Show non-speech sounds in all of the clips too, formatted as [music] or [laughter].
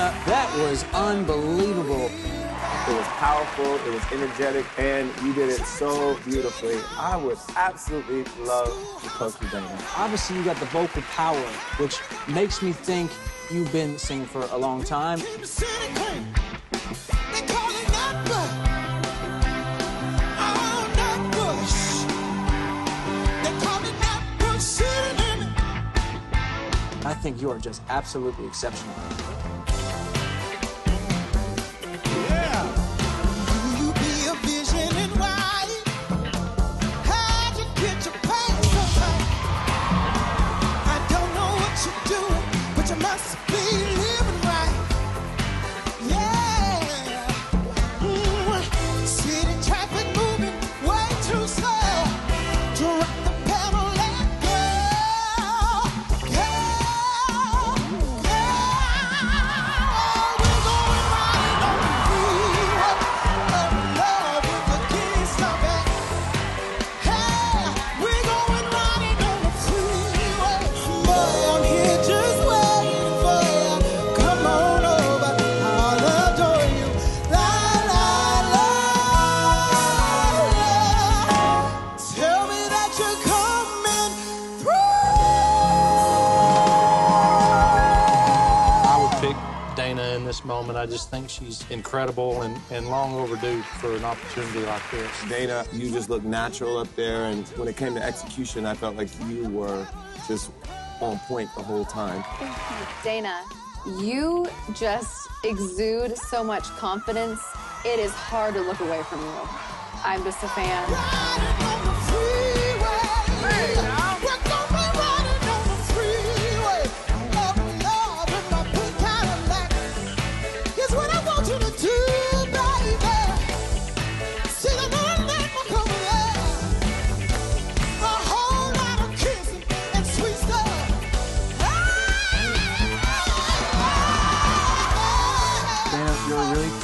That was unbelievable. It was powerful, it was energetic, and you did it so beautifully. I would absolutely love to coach with Dana. Obviously, you got the vocal power, which makes me think you've been singing for a long time. I think you are just absolutely exceptional. I this moment. I just think she's incredible and, and long overdue for an opportunity like this. Dana, you just look natural up there, and when it came to execution, I felt like you were just on point the whole time. Dana, you just exude so much confidence. It is hard to look away from you. I'm just a fan.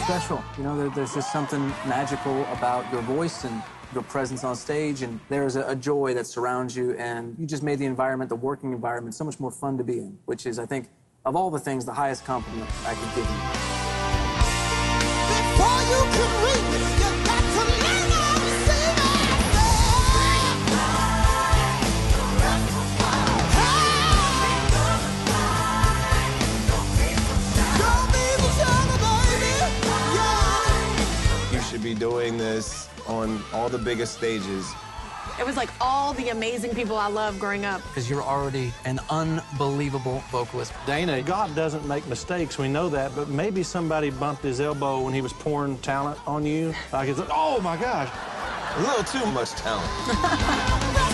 Special. You know, there, there's just something magical about your voice and your presence on stage, and there's a, a joy that surrounds you, and you just made the environment, the working environment, so much more fun to be in, which is, I think, of all the things, the highest compliment I could give you. You should be doing this on all the biggest stages. It was like all the amazing people I loved growing up. Because you're already an unbelievable vocalist. Dana, God doesn't make mistakes. We know that, but maybe somebody bumped his elbow when he was pouring talent on you. Like, it's, oh my gosh. A little too much talent. [laughs]